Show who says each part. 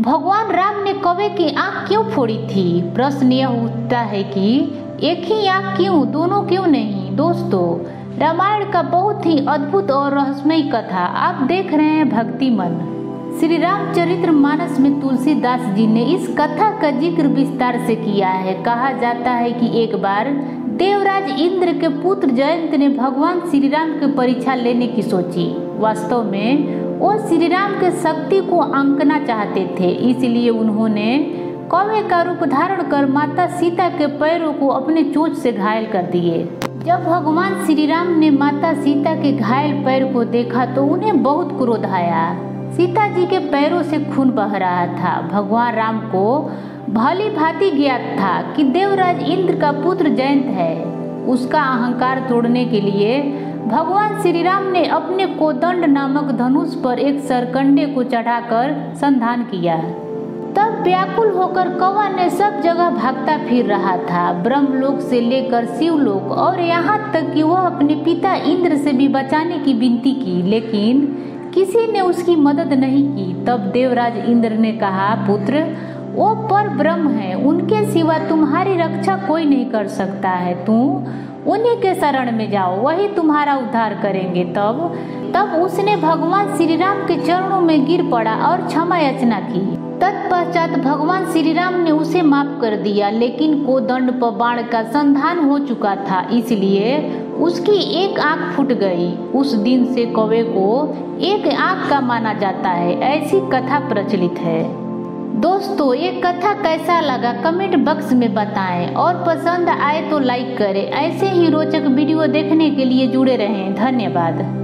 Speaker 1: भगवान राम ने कौवे की आँख क्यों फोड़ी थी? प्रश्न यह उठता है कि एक ही आँख क्यों, दोनों क्यों नहीं? दोस्तों, रामायण का बहुत ही अद्भुत और रहस्यमय कथा आप देख रहे हैं भक्ति मन। श्री रामचरित्र मानस में तुलसीदास जी ने इस कथा का ज़िक्र विस्तार से किया है। कहा जाता है कि एक बार देवराज इंद्र के पुत्र जयंत ने भगवान श्री राम की परीक्षा लेने की सोची। वास्तव में वो श्री राम के शक्ति को आंकना चाहते थे। इसलिए उन्होंने कौवे का रूप धारण कर माता सीता के पैरों को अपने चोट से घायल कर दिए। जब भगवान श्री राम ने माता सीता के घायल पैर को देखा तो उन्हें बहुत क्रोध आया। सीता जी के पैरों से खून बह रहा था। भगवान राम को भली भांति ज्ञात था कि देवराज इंद्र का पुत्र जयंत है। उसका अहंकार तोड़ने के लिए भगवान श्री राम ने अपने कोदंड नामक धनुष पर एक सरकंडे को चढ़ाकर संधान किया। तब व्याकुल होकर कौवा ने सब जगह भागता फिर रहा था। ब्रह्मलोक से लेकर शिवलोक और यहाँ तक कि वह अपने पिता इंद्र से भी बचाने की विनती की, लेकिन किसी ने उसकी मदद नहीं की। तब देवराज इंद्र ने कहा, पुत्र, वो पर ब्रह्म है। उनके सिवा तुम्हारी रक्षा कोई नहीं कर सकता है। तू उन्हीं के शरण में जाओ, वही तुम्हारा उद्धार करेंगे। तब तब उसने भगवान श्री राम के चरणों में गिर पड़ा और क्षमा याचना की। तत्पश्चात भगवान श्री राम ने उसे माफ़ कर दिया, लेकिन कोदंड पर बाण का संधान हो चुका था, इसलिए उसकी एक आँख फूट गई। उस दिन से कौवे को एक आँख का माना जाता है, ऐसी कथा प्रचलित है। दोस्तों, ये कथा कैसा लगा? कमेंट बॉक्स में बताएँ। और पसंद आए तो लाइक करें। ऐसे ही रोचक वीडियो देखने के लिए जुड़े रहें। धन्यवाद।